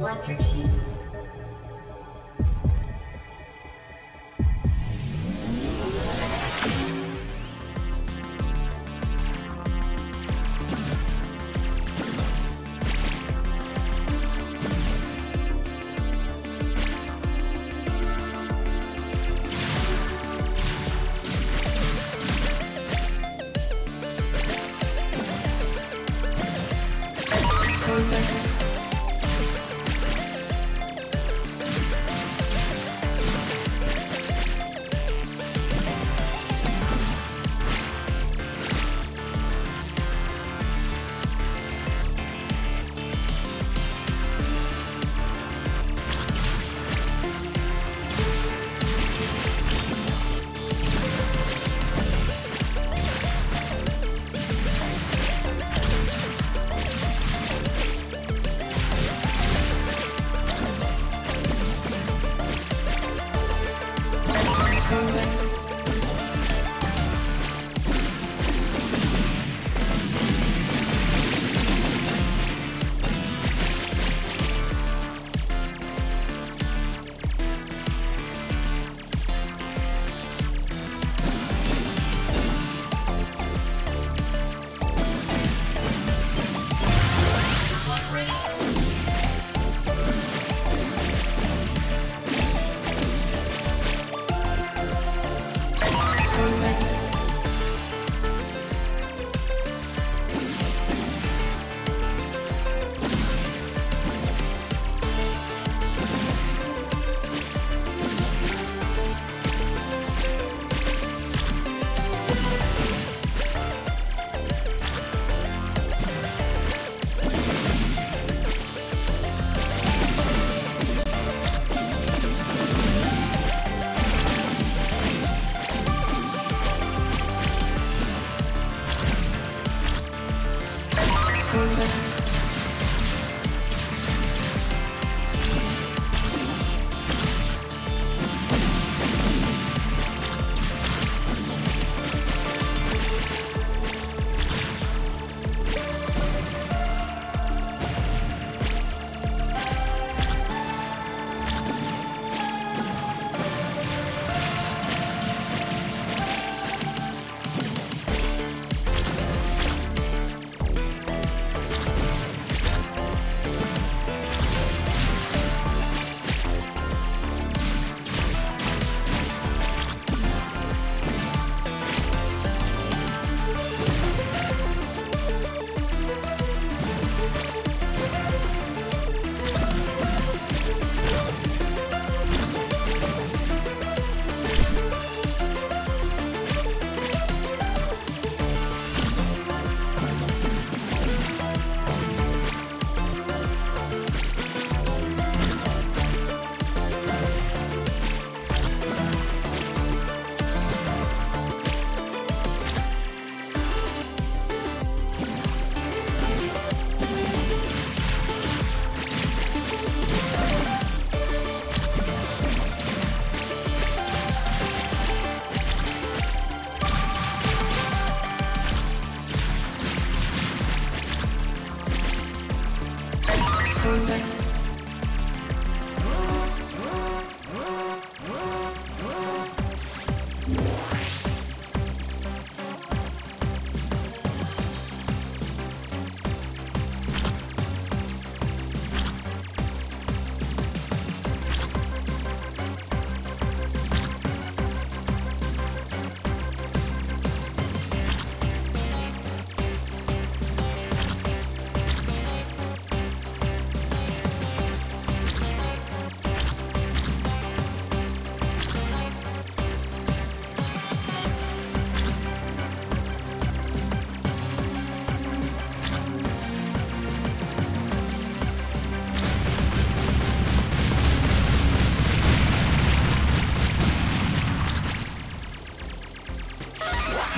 Electric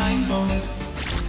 Time bonus.